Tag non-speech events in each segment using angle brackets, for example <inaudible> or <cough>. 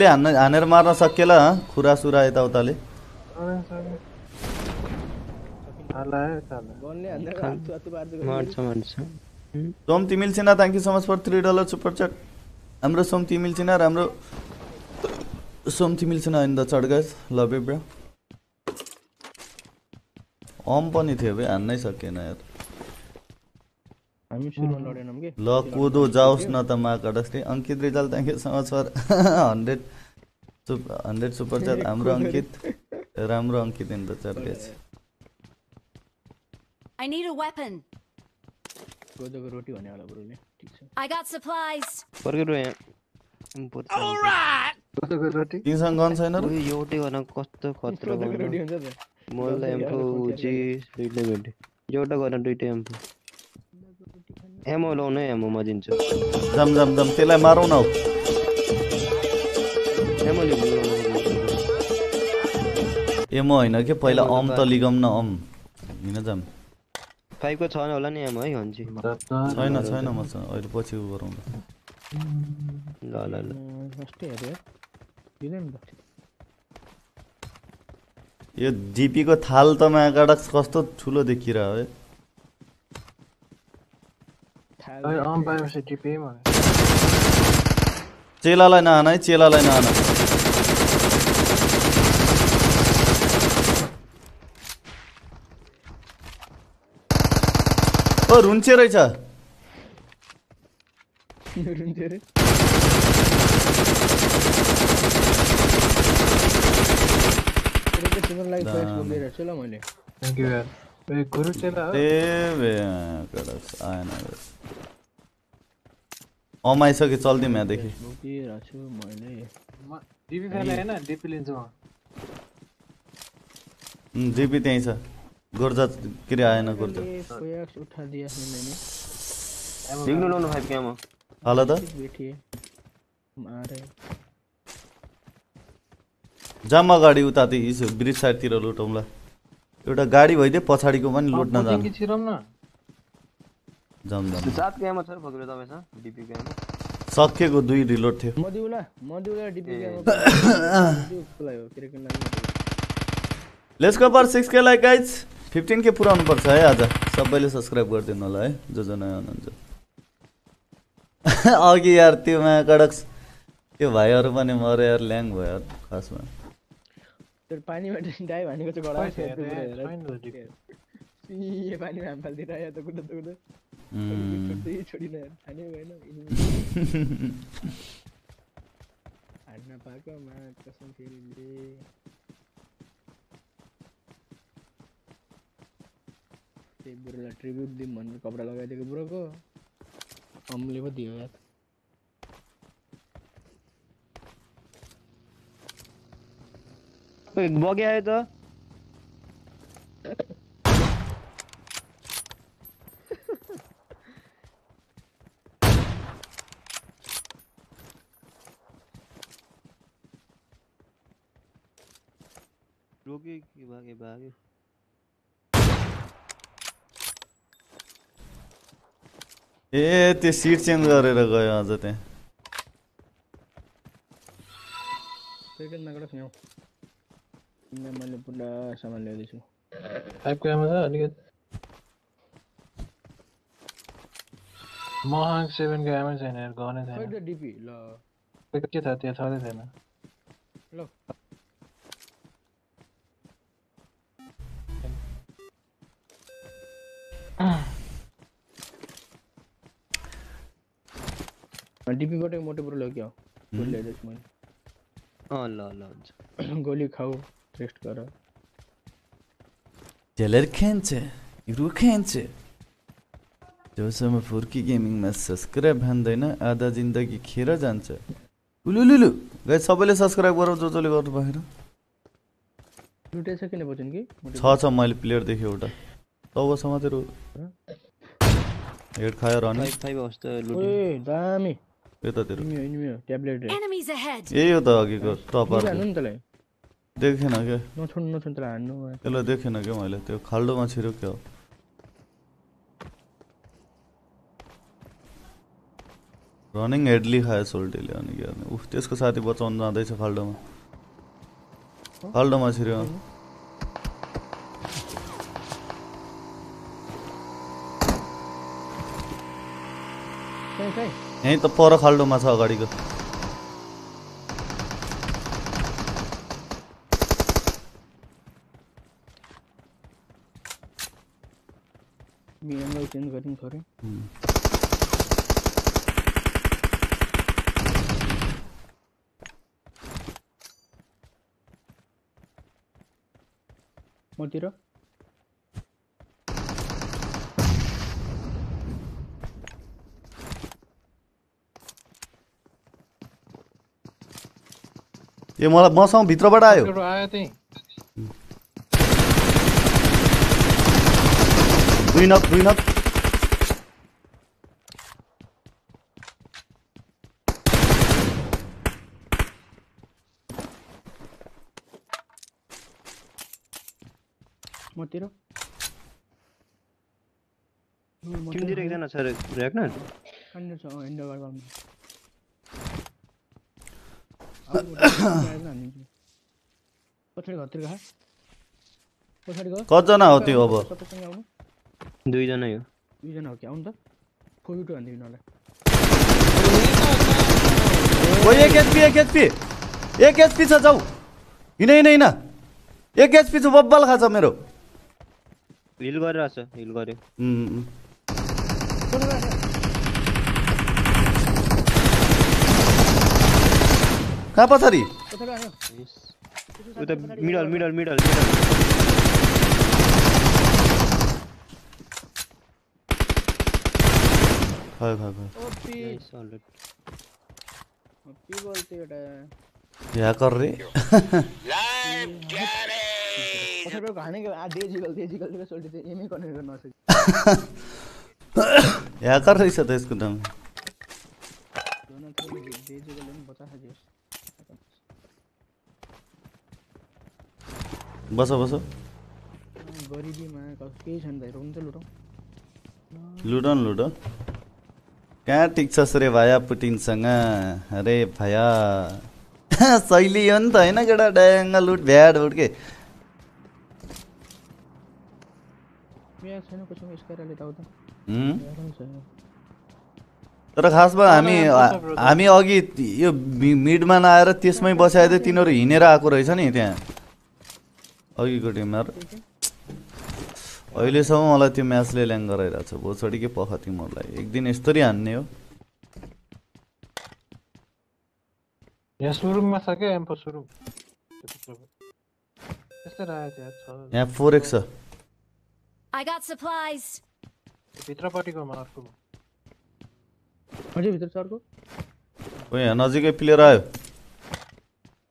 अहिले हान्न हानेर मार्न सकिएला खुरा सुरा यताउताले Som Timil Sinha thank you so much for three dollar super chat हाम्रो सोम तिमिल सिन्हा र हाम्रो Som Timil Sinha in the chat guys love you bro um पनि थियो बे हान्नै सकेन यार हामी सुरुमा लडेनौँ कि ल कुदो जाओस् न त मा कडस्टी Ankit Rijal thank you so much for hundred sup hundred super chat हाम्रो <laughs> अङ्कित राम्रो Ankit in the chat guys I need a weapon. कोदोको रोटी भने होला ब्रोले ठिक छ। I got supplies. फर्केर यहाँ पर्छ रोटी? तिमीसँग गन छैन र? उयो एउटै गर्न कस्तो खतरा कोदोको रोटी हुन्छ त। मलाई एम्फो उजी दुइटै भेट्यो एउटा गर्न दुइटै एम्फो। एमो लाउनु है एमो म दिन्छु जम जम जम त्यसलाई मारौँ न हौ। एमो होइन कि पहिला अम त लिगम न अम हिँड जाम फाइभको छ होला नि एमो है हन्ची छैन छैन मसँग अहिले पछि उ गरौँ। ल ल ल यो डिपीको थाल त मागाडक कस्तो ठुलो देखिरह है थाहा आम पाएपछि टिपे भने चेलालाई नहान है चेलालाई नहान ओ रुन्चे रहेछ। मैले। ए गुरु चेला हो। ए बे कडक आएन। बे। अम आइसक्यो चल्दिउँ यहाँदेखि। डिपी त्यहीँ छ। गोर्जा के अरे आएन गोर्जा। हाल त। जाम अगाडि उता ब्रिज साइडतिर लुटौँला। एउटा गाडी भइदियो पछाडिको पनि लुट्न जानु। छिरौँ न जाम जाम सातको एमो छ फक्रे तपाईँसँग डिपीको एमो सकिएको दुई रिलोड थियो। मदिउला मदिउला डिपी के खुलाइ हो के के लागि let's go per six K like guys fifteen K पुऱ्याउनु पर्छ है आज। सबैले सब्सक्राइब गरिदिनु होला है। जो जो नयाँ हुनुहुन्छ। <laughs> अघि यार त्यो माया कडक त्यो भाइहरू पनि मऱ्यो यार ल्याङ भयो यार खासमा। त्यो पानीमा चाहिँ गडा हाम फाल्दिएर कुद्दा कुद्दा। उम्, छोड्दै छोडिन हाने भएन हान्न पाएको मा कसम फेरि त्यही बुढोलाई ट्रिब्युट दिउँ भनेर कपडा लगाइदिएको बुढोको अम्ले पो दियो यार ओइ, बगे आयो त रोक्यो कि भाग्यो भाग्यो ए त्यो सिट चेन्ज गरेर गयो अझ त्यहाँ क्रिकेट नगरस् न्याउ तिमीलाई मैले पुरा सामान ल्याउँदैछु फाइभको एमो छ अलिकति मसँग सेभेनको एमो छैन यार गनै खै छैन त डिपी ल. के छ त्यो छँदै छैन ल. डिपीबाटै मोटो पुरो लग्यो गोली ल्याइदिएछु मैले अँ ल ल हुन्छ गोली खाऊ रेस्ट गर झेलेर खेल्छ हिरो खेल्छ जोसम्म फुर्की गेमिङमा सब्सक्राइब हान्दैन आधा जिन्दगी खेर जान्छ उलुलुलु गाई सबैले सब्सक्राइब गरौँ जो जसले गर्नु भएन लुटेछ किन बचन कि छ छ मैले प्लेयर देखेँ एउटा तब समातेर हेड खायो रनिङ फाइभ फाइभ होस् त लुट्यो ओए दामी। यतातिर. यही हो त अघिको टपर देखेन क्या नछोड्नु नछोड्नु तँलाई हान्नु त्यसलाई देखेन क्या मैले? त्यो खाल्डोमा छिर्यो क्या हो? रनिङ हेडली खायो सोल्टीले अनि के गर्ने? उफ त्यसको साथी बचाउनु जाँदैछ खाल्डोमा। खाल्डोमा छिर्यो। कहीँ यहीँ त पर खाल्डोमा छ अगाडिको मी एङ्गल चेन्ज गरिदिनु पऱ्यो। मतिर ए मलाई मसँग भित्रबाट आयो। दुई नक दुई नक मतिर? तिमीतिर एकजना छ छ हेन्डल गर्दा हानिदिन्छु पछाडि घरतिर खा पछाडि घर <coughs> कतिजना हो त्यो अब? दुईजना हो दुईजना हो कि? आउनु त। फोर टू हानिदिनु उनीहरूलाई ओ एक एचपी एक एचपी। एक एचपी छ जाउ हिँड हिँड हिँड। एक एचपी छ बब्बल खाछ मेरो। हिल गरेर छ हिल गर्यो कहाँ पछाडि? उता मिडल मिडल मिडल मिडल। खै खै खै ओपी। Solid. के बोल्थ्यो एउटा। ह्याकर रे। पछाडि हानेको आ डेजिकल डेजिकल दिएको सोल्टी त्यो एमै कनेक्ट गर्न नसक्यो। <laughs> ह्याकर रहेछ त यसको नाम डेजिकलले पनि बचाएको थियो बस बस। गरिबीमा कस- केही छैन त हुन्छ लुटौँ। लुट न लुट। कहाँ टिक्छस् रे भाया पुटिनसँग अरे भाया। शैली <laughs> हो नि त होइन केटा ड्याङ्ग लुट भ्याड भुट के। हुँ? तर खासमा हामी हामी अघि यो मि- मिडमा नआएर त्यसमै बसाइदियो तिनीहरू हिँडेर आएको रहेछ नि त्यहाँ अघिको टिमहरू अहिलेसम्म मलाई त्यो म्याचले ल्याङ गराइरहेको छ। भोसडी के पख तिमीहरूलाई? एक दिन यस्तरी हान्ने हो। यहाँ फोर एक्स छ। भित्रपट्टिकोमा अर्को। भित्र ओ यहाँ नजिकै प्लेयर आयो।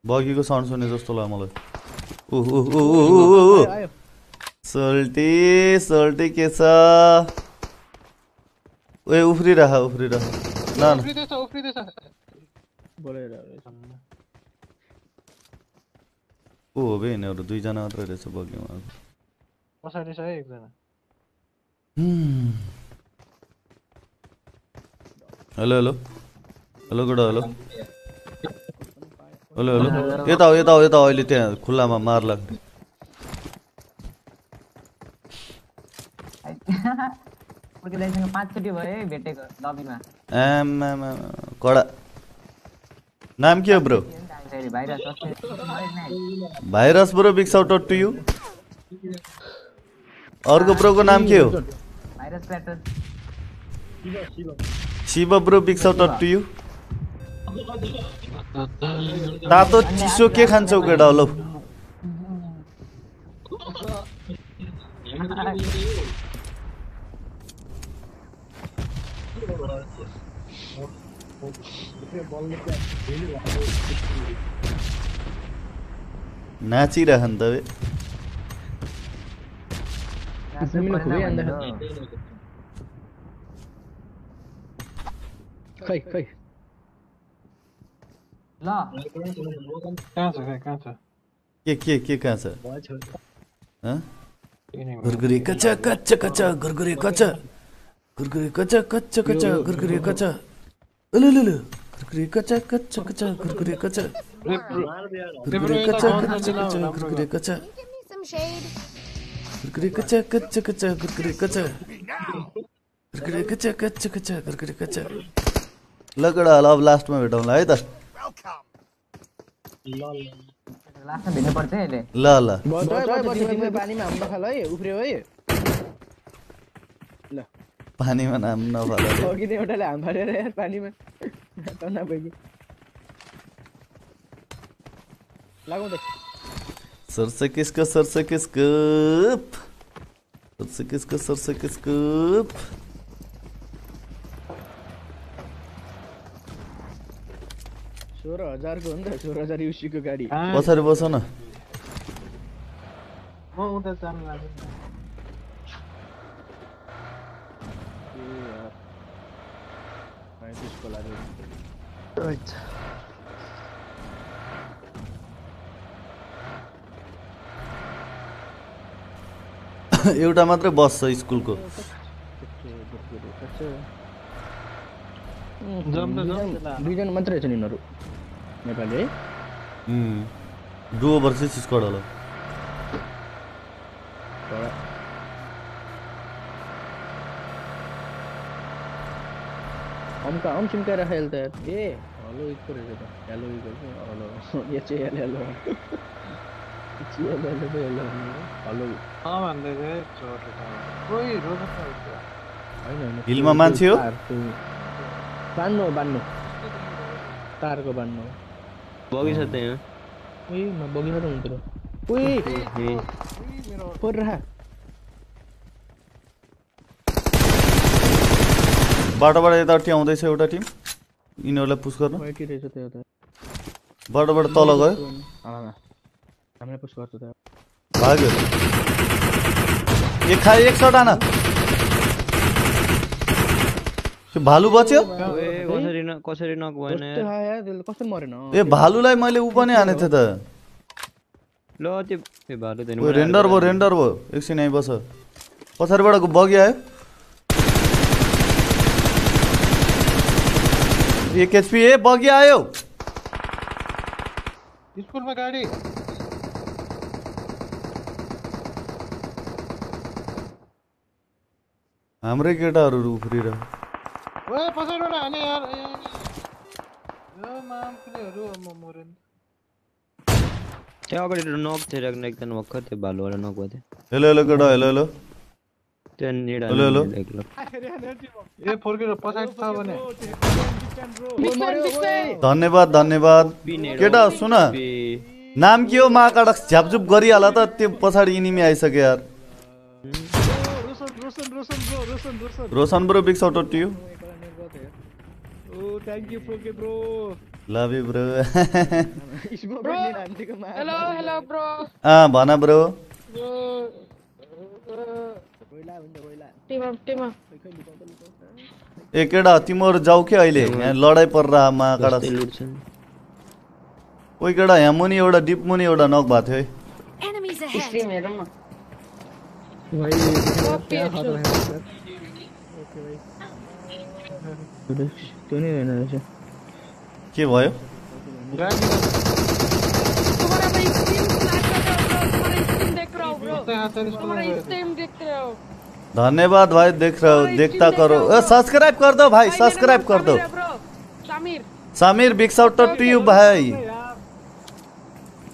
बगीको साउन्ड सुने जस्तो लाग्यो मलाई। सोल्टी सोल्टी के छ ए उफ्रिरह उफ्रिरह न उफ्रिँदैछ को हो बे यिनीहरू दुईजना मात्रै रहेछ बगीमा पछाडि छ है hello hello hello good hello. Hello hello. यता हो यता हो यता हो अहिले त्यहाँ खुल्लामा मार लाग्ने। <laughs> आमा कडा। नाम के हो bro? Virus bro big shout out to you. अर्को ब्रोको नाम के हो? Shiv bro big shout out to you. तातो चिसो के खान्छौ केटा लौ नाचिरहन् त खै खै। ल। कहाँ छ कहाँ कहाँ छ के के के कहाँ छ हँ? केही नै गुरगुरी कच्चा कच्चा कच्चा गुरगुरी कच्चा। गुरगुरी कच्चा कच्चा कच्चा गुरगुरी कच्चा। लु लु लु। कुरकुरे कच्चा कच्चा कच्चा कुरकुरे कच्चा। कुरकुरे कच्चा कच्चा कच्चा कुरकुरे कच्चा। Give me some shade. Kurkure कच्चा कच्चा कच्चा कुरकुरे कच्चा। कुरकुरे कच्चा कच्चा कच्चा कुरकुरे कच्चा। ल केटा ल अब लास्टमा भेटौँला है त लास्टमा भेट्नु पर्छ है अहिले ल ल पानीमा हाम्न खाल है उफ्रियो है ल पानीमा नाम नफाल अघि त एउटाले हाम फालेर यार पानीमा त नपुगी लगाउँदै सरसे किसको सरसे किसको सरसे किसको सरसे किसको सोह्र हजारको हो नि त सोह्र हजार युसीको गाडी। पछाडि बस न। म उता जानु लाग्यो ए यार। पैँतिसको लागि। <laughs> एउटा मात्रै बस छ स्कुलको। दुईजना मात्रै रहेछन् यिनीहरू नेपाली। है डुओ भर्सेस स्क्वाड होला तर अम्का अम चिम्काएर खेल त। ए हेलो इको रहेछ त। Hello echo <laughs> hello. यो चाहिँ हेलो हेलो। हेलो चोट रोज हिलमा मान्छे हो? बान्नु बान्नु। तारको बान्नु। बगी छ त्यहाँ उही म बगिन त हुन्थ्यो उही ए पर राख बाटोबाट यतापट्टि आउँदैछ एउटा टिम। यिनीहरूलाई पुस गर्न वाइटी रहेछ त्यो त बाटोबाट तल गयो आमा हामीलाई पुस गर्छ त भाग्यो एक खाए एक सट आना। त्यो भालु बच्यो ए कसरी न कसरी नक भएन यार कस्तो मरेन ए भालुलाई मैले ऊ पनि हानेको थिएँ त। ल त्यो ए भालु त रेन्डर भयो रेन्डर भयो। एकछिन आइ बस। पछाडिबाट बगी आयो। एक एचपी ए बगी आयो। स्कुलमा गाडी। हाम्रै केटाहरू उफ्रिरह ओए पछाडिबाट हाने यार यो माम कुनेहरू म मरेँ नि। त्यहाँ अगाडि नक थियो राख्ने एकजना भर्खर त्यो भालुवाला नक भएको थियो हेलो हेलो केटा हेलो हेलो त्यहाँ निडा हेलो, हेलो। ए फर्केर पछाडि छ भने धन्यवाद धन्यवाद केटा सुन नाम के हो महाकाडक झ्यापझुप गरिहाल त त्यो पछाडि इनिमी आइसक्यो यार Roshan bro big shout to you oh thank you फ्रोके bro love you bro smoke गर्ने हान्थेको मा हेलो हेलो अँ भन ब्रो रोइला हुन्छ रोइला ए केटा तिमीहरू जाऊ के अहिले यहाँ लडाइँ ओइ केटा यहाँ मुनि एउटा डिप मुनि एउटा नक भएको थियो है Enemies ahead. भाइ क्या खतरा है सर ओके भाइ त्यो नै होइन रहेछ के भयो? गाडी तुम्हारा भाई स्ट्रीम स्नैप कर रहा हो तुम्हारा स्ट्रीम देख रहा हूँ ब्रो त्यहाँ हातले स्कुलमा तुम्हारा गयो। स्ट्रीम देख रहे हो धन्यवाद भाई देख रहे हो देखता करो। ए सब्सक्राइब कर दो भाई सब्सक्राइब कर दो। Bro Sameer Sameer big shout to you भाई।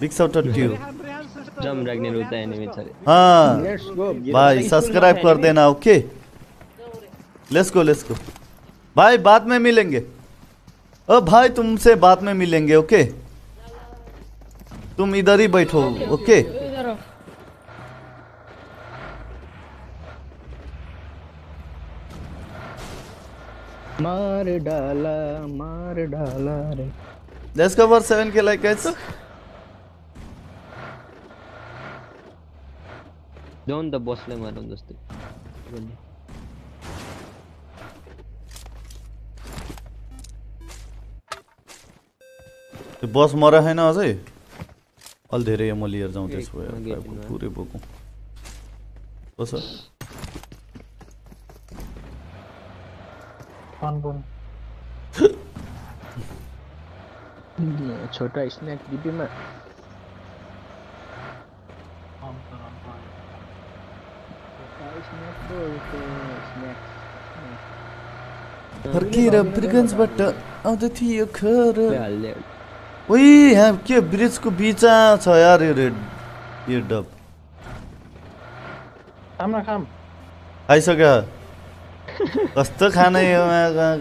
बिग साउट टू यू जम राख्ने उता एनिमी छ अरे हाँ लेट्स गो भाई सब्सक्राइब कर देना okay let's go let's go भाई बाद में मिलेंगे। ओ भाई तुमसे बाद में मिलेंगे ओके तुम इधर ही बैठो ओके मार डाला मार डाला रे। लेट्स फॉर 7 के लाइक गाइस जाउँ नि त बसलाई मारौँ जस्तै त्यो बस मरा छैन अझै अलि धेरै म लिएर जाउँ ए, त्यसो अघि भए एकछिनमा। पुरै बोकौँ। बस फन बम छोटा स्नैक डिब्बी में। हम त हम त छोटा स्नैक दो तो स्नैक फर्किएर ब्रिगन्सबाट आउँदै थियो खर। हाल्दै ओइ यहाँ के ब्रिजको बिचा छ यार यो रेड यो डब खाम न खाम खाइसक्यो कस्तो खाना यो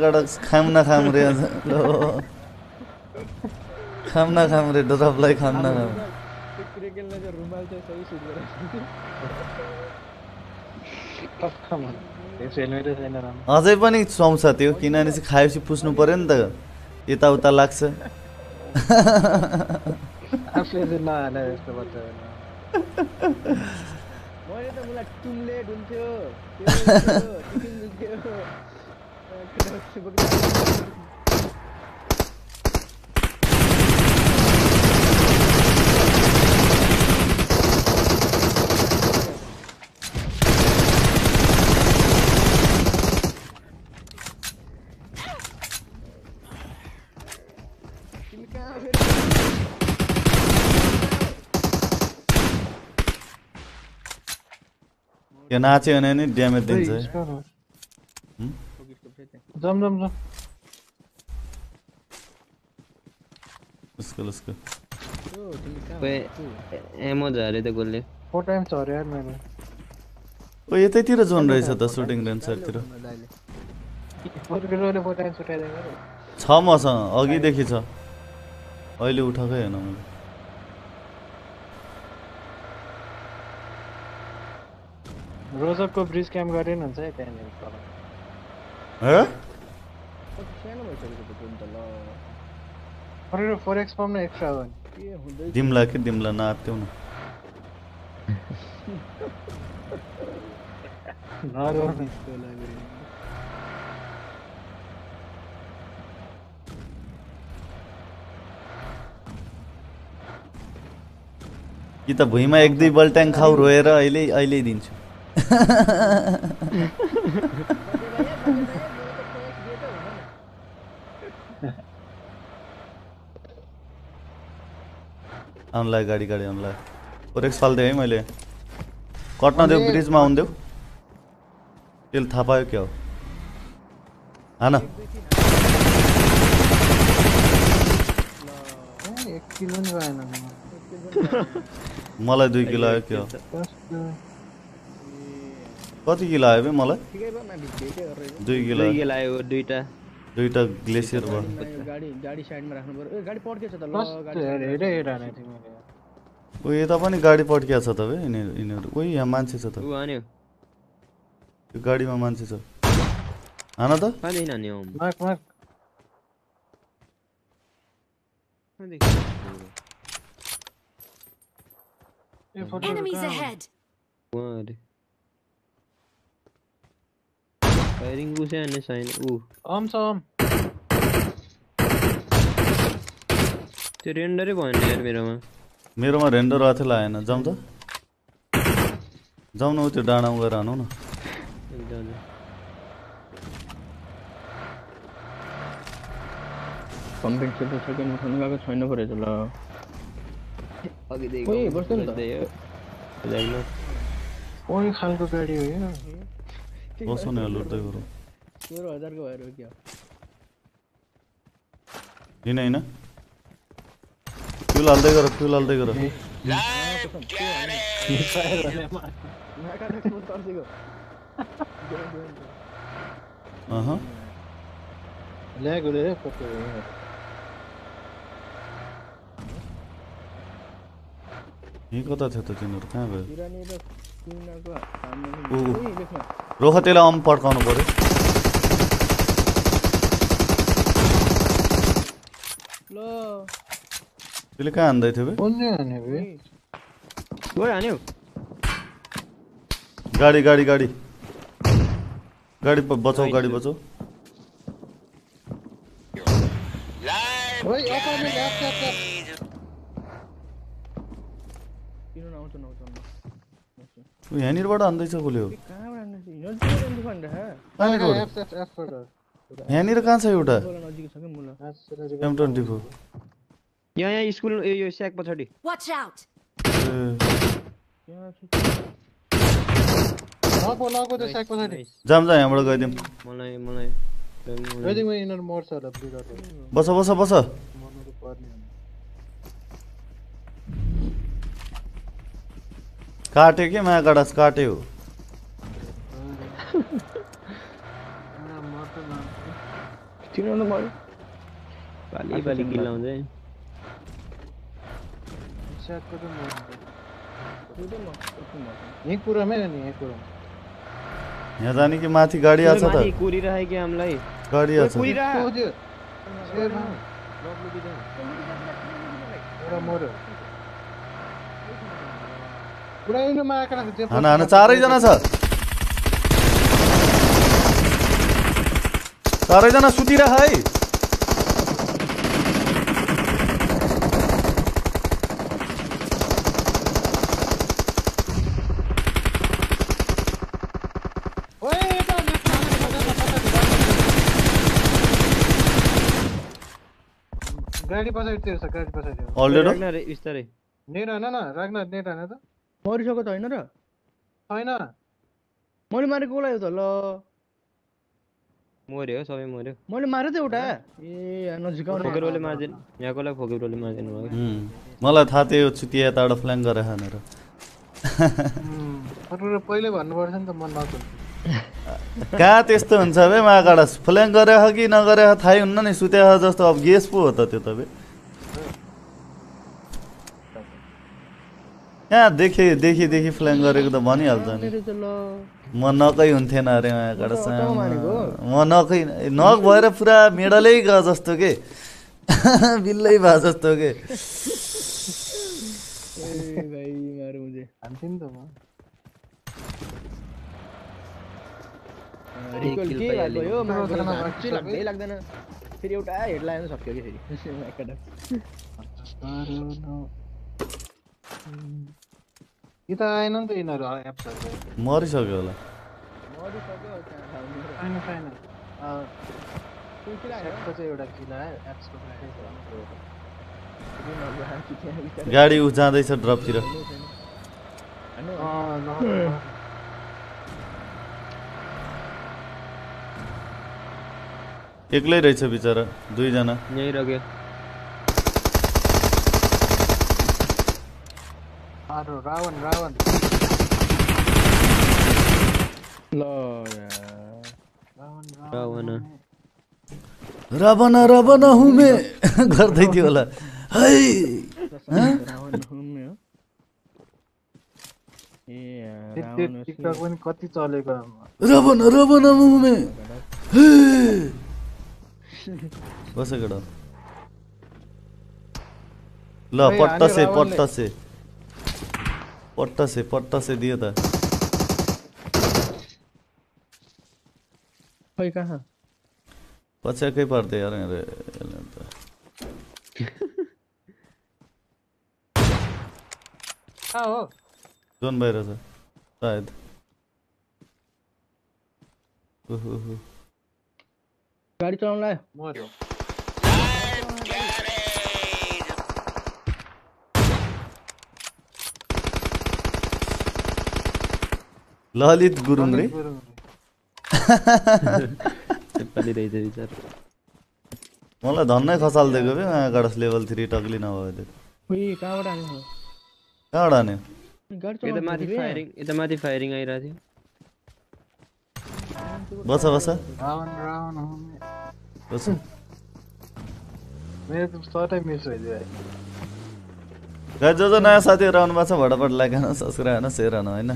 कडक खाम न खाम रे लो खाम न खाम रे डबलाई खाम न खाम अझै पनि सुहाउँछ त्यो किनभने चाहिँ खाएपछि पुस्नु पर्यो नि त यताउता लाग्छ आफूले चाहिँ नहाले यस्तो बच्चा मैले त मलाई टुम्ले ढुल्थ्यो यो नाच्यो भने नि ड्यामेज दिन्छ जम जम जम उसको उसको एमो झरे त कसले फोर टाइम्स छ अरे यार मेरो ओ यतैतिर जोन रहेछ त सुटिङ रेन्ज साइडतिर फोर किलोले फोर टाइम्स उठाइदिएको छ मसँग अघिदेखि छ अहिले उठाएकै होइन मैले रोजकको ब्रिज क्याम्प गरेन हुन्छ है त्यहाँनिर तल फोर एक्स पाउनु एक्स्ट्रा हो नि। दिम्ला कि दिम्ला नआत्त्यौ न। कि त भुइँमा एक दुई बल्ट्याङ खाउ रोएर अहिले अहिले दिन्छु। <laughs> आउनुलाई गाडी गाडी आउनुलाई फोरेक्स फालिदिएँ है मैले। कट्न देऊ ब्रिजमा आउनु त्यसले थाहा पायो क्या हो? हान <laughs> मलाई दुई किलो आयो क्या हो? कति किलो आयो बे मलाई दुई किलो दुई गेला आयो दुइटा दुईवटा ग्लेसियर भयो गाडी गाडी साइडमा राख्नु पर्यो ए गाडी पड्केछ त ल कस्तो गाडी हेर हेरै हेरेन तिमीले ओ यता पनि गाडी पड्किया छ त बे यिनीहरू यिनीहरू ओ यहाँ मान्छे छ त गाडीमा मान्छे छ हान त Enemies ahead! उहाँ ऊ अम छ अम त्यो रेन्डरै भएन यार मेरोमा मेरोमा रेन्डर आएको थियो आएन जाउँ त जाउँ न त्यो डाँडामा गएर हानौँ न उठाउनु गएको छैन पो रहेछ ल बस्नु नि त। कोही खालको गाडी हो यो बसौँ न यहाँ लुट्दै गरौँ सोह्र हजारको भएर हो क्या किन होइन फ्युल हाल्दै गर फ्युल हाल्दै गर नाकादेखि तर्सेको अह ल्याएको रे फोटो हो यहीँ कता थियो त तिनीहरू कहाँ गयो रोख त्यसलाई अम पड्काउनु पऱ्यो ल। त्यसले कहाँ हान्दै थियो बे? कुन चाहिँ हान्यो बे? गयो हान्यो। गाडी गाडी गाडी। गाडी बचाऊ गाडी बचाऊ ओइ अपार्टमेन्ट ल्याप ल्याप ल्याप किन नआउँछ नआउँछ न। ऊ यहाँनिरबाट आउँदैछ? फोटो यहाँनिर कहाँ छ एउटा? एम ट्वेन्टी फोर यहाँ यहाँ स्कुल यो स्याक पछाडि। जाम जा यहाँबाट गइदिउँ। मलाई मलाई बस बस बस मर्नु त पर्ने हो। काट्यो कि माया गडास काट्यो। चिनाउनु पर्यो पालि पालि किल लाउँछ है यही कुरामै हो नि यही कुरो। यहाँ जाने कि माथि गाडी आछ त? कुरिरहेको कि हामीलाई? गाडी आछ त्यो? सेरमा। एउटा मर्यो पुरानोमा आएको रहेछ, त्यो हान हान चारैजना छ चारैजना सुतिरह है पछाडि, गाडी- गाडी पछाडितिर छ गाडी पछाडि नेट हान न राख्न नेट हान त मरिसक्यो त होइन र छैन मैले मारेको कसलाई हो त ल मर्यो सबै मर्यो मैले मारेँ त एउटा ए नजिकाउने फोकेरोले मार्दैन यहाँकोलाई फोकेरोले मार्दैन भयो हुँ। मलाई थाहा थियो छुतिया यताबाट फ्ल्याङ गरेर खानेर अरू पहिले भन्नुपर्छ नि त म कहाँ त्यस्तो हुन्छ बे मागाडा फ्ल्याङ गरे हो कि नगरे हो थाहै हुन्न नि सुत्या जस्तो अब गेस पो हो त त्यो त बे कहाँ देखे देखि देखि फ्ल्याङ गरेको त भनिहाल्छ नि। म नकै हुन्थेन अरे मागाडा म नकै नक भएर पुरा मेडलै गयो जस्तो के? <laughs> बिल्लै भयो जस्तो के? फेरि एउटा हेड लगाएर सक्यो कि फेरि? <laughs> यता आएन नि त यिनीहरू एप्सहरू मरिसक्यो होला मरिसक्यो। छैन छैन? एप्सको चाहिँ एउटा किला आयो। गाडी उ जाँदैछ ड्रपतिर। एक्लै रहेछ बिचरा दुईजना यहीँ रग्यो आरो रावण रावण ल यार। रावण रावण रावण रावण हुमे गर्दै थियो होला है टिकटक पनि कति चलेको रावण रावण हुमे बस केटा ल खै, पट्टसे हान्यो रावणले। पट्टसे पट्टसे पट्टसे दियो त खै कहाँ पछ्याएकै पर्दै यार अरे यसले त। कहाँ हो जोन बाहिर छ सायद उहुहु। गाडी चलाउनु लायो मर्यो ललित गुरुङ रे गुरुङ। नेपाली रहेछ विचार। मलाई धन्नै खसालिदिएको बे गडस लेभल थ्री टक्ली नभए त्यो। कहाँबाट आने हो? कहाँबाट हान्यो गाडी यता चलाउनु माथि खोजेको या? फायरिङ यता माथि फायरिङ आइरहेको थियो। बस बस। बस। मेरो त सटै मिस भइदियो गाइस जो जो नयाँ साथीहरू आउनु भएको छ भटाभट लाइक हान सब्सक्राइब हान सेयर होइन?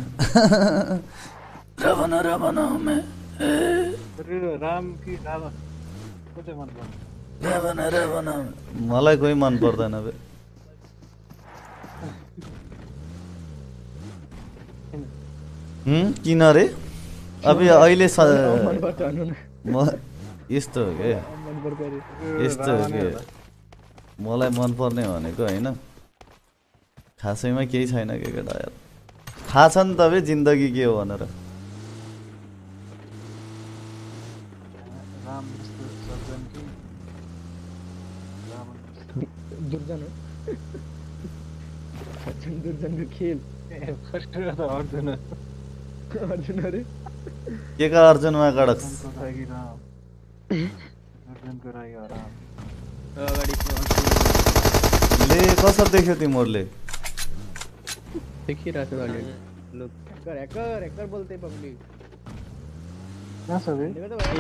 हुमे। मलाई कोही मन पर्दैन बे। किन रे? अब अहिले यस्तो हो के? यस्तो हो के? मलाई मनपर्ने भनेको होइन। खासैमा केही छैन के केटा यार थाहा छ नि त बे जिन्दगी के हो भनेर कि के का अर्जुन वा कडक्स अर्जुनको लागि राम अर्जुनको लागि राम अगाडि ले कसरी देख्यो तिमीहरूले देखिरहेको छ अलिअलि ह्याकर ह्याकर ह्याकर बोलते पब्लिक। कहाँ छ बे देखो तो भाई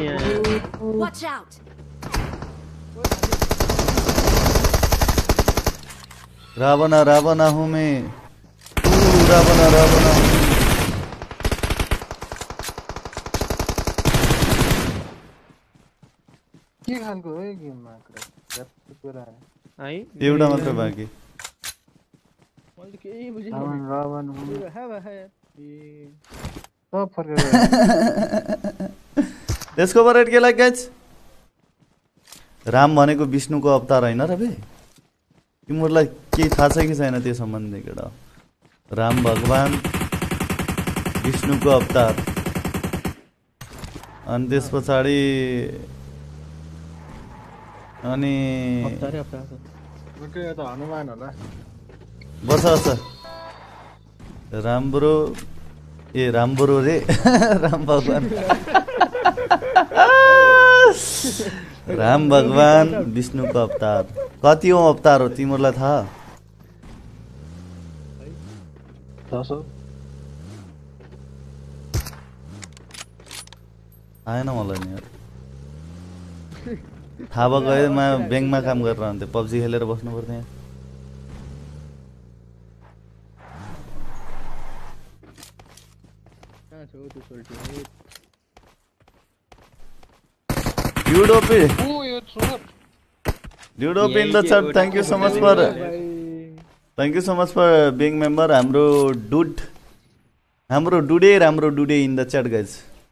Watch out! रावण रावण हूँ मैं। तू रावण रावण हूँ। के खालको हो यो गेममा कुरा कुरा है। एउटा मात्रै बाँकी। मैले त केही बुझिनँ रावण रावण हुनु है है ए सब फर्केर त्यसको बरेट के लाग्छ राम भनेको विष्णुको अवतार होइन र बे तिमीहरूलाई केही थाहा छ कि छैन त्यो सम्बन्धी केटा राम भगवान् विष्णुको अवतार अनि त्यस पछाडि अनि हनुमान होला बस बस राम्रो ए राम्रो रे। <laughs> राम भगवान्। <laughs> राम भगवान् विष्णुको अवतार। कति हो अवतार हो तिमीहरूलाई थाहा? आएन मलाई नि यार। थाहा भएको ब्याङ्कमा काम गरेर हुन्थ्यो पब्जी खेलेर बस्नु पर्थ्यो यहाँ कहाँ छौ तँ सोल्टी ड्युडोपी ओ यो चोर ड्युडोपी in the chat thank you so much for thank you so much for being member हाम्रो डुड हाम्रो